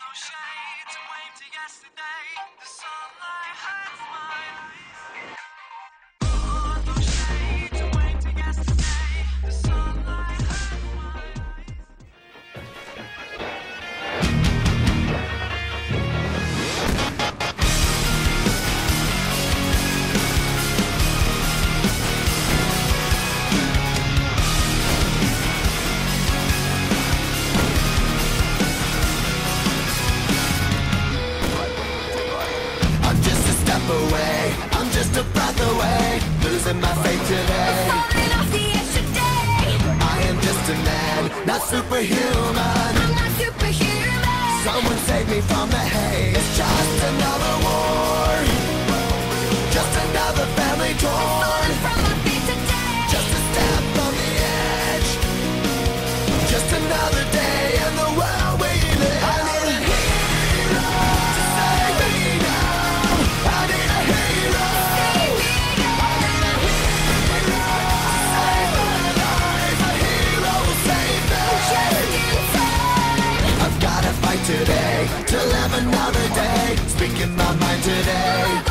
no shade to wave to yesterday. Step away, I'm just a breath away, losing my faith today. Falling off the edge today. I am just a man, not superhuman. I'm not superhuman. Someone save me from the haze. Speaking my mind today.